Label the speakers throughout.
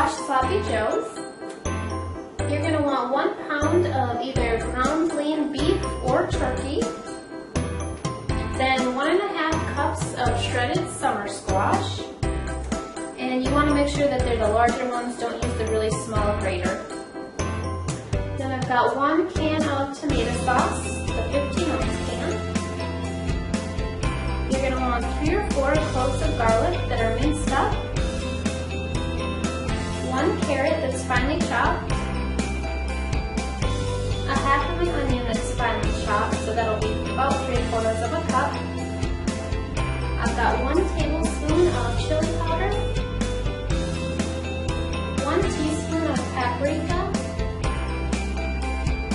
Speaker 1: wash sloppy joes. You're going to want one pound of either ground lean beef or turkey, then one and a half cups of shredded summer squash, and you want to make sure that they're the larger ones, don't use the really small grater. Then I've got one can of tomato sauce, the 15 ounce can. You're going to want three or four cloves of garlic Got one tablespoon of chili powder, one teaspoon of paprika,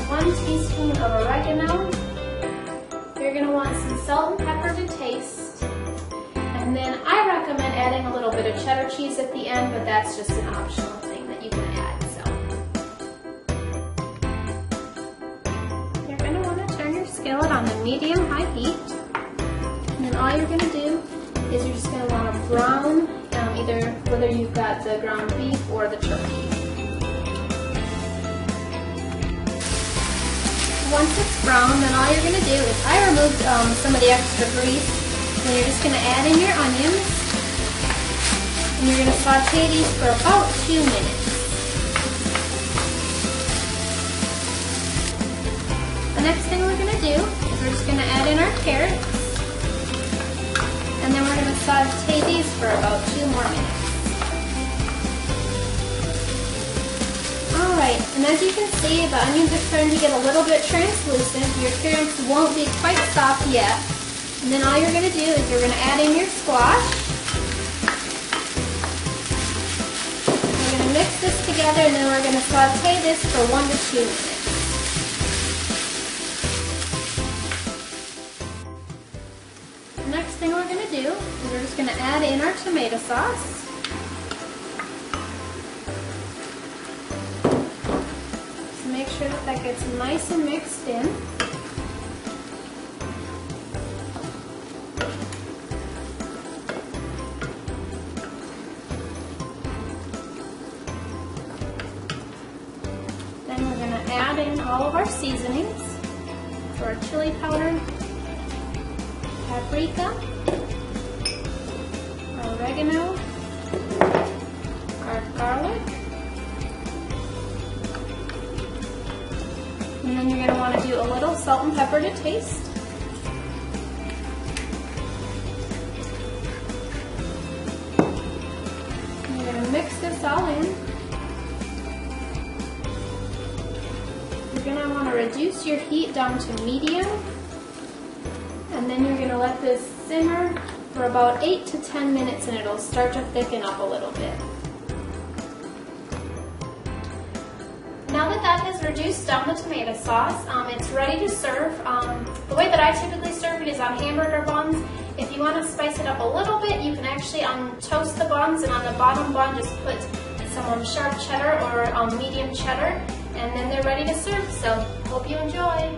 Speaker 1: one teaspoon of oregano. You're going to want some salt and pepper to taste. And then I recommend adding a little bit of cheddar cheese at the end, but that's just an optional thing that you can add. So You're going to want to turn your skillet on the medium-high heat. And then all you're going to do is you're just going to want to brown um, either whether you've got the ground beef or the turkey. Once it's brown, then all you're going to do is, I removed um, some of the extra grease, and you're just going to add in your onions, and you're going to saute these for about two minutes. The next thing we're going to do is we're just going to add in our carrots, saute these for about two more minutes. Alright, and as you can see, the onions are starting to get a little bit translucent. Your carrots won't be quite soft yet. And then all you're going to do is you're going to add in your squash. We're going to mix this together and then we're going to saute this for one to two minutes. Just going to add in our tomato sauce. So make sure that that gets nice and mixed in. Then we're going to add in all of our seasonings. So our chili powder, paprika, oregano, our garlic, and then you're going to want to do a little salt and pepper to taste. You're going to mix this all in. You're going to want to reduce your heat down to medium and then you're going to let this simmer for about 8 to 10 minutes and it'll start to thicken up a little bit. Now that that has reduced down the tomato sauce, um, it's ready to serve. Um, the way that I typically serve it is on hamburger buns. If you want to spice it up a little bit, you can actually um, toast the buns and on the bottom bun just put some um, sharp cheddar or um, medium cheddar and then they're ready to serve. So hope you enjoy.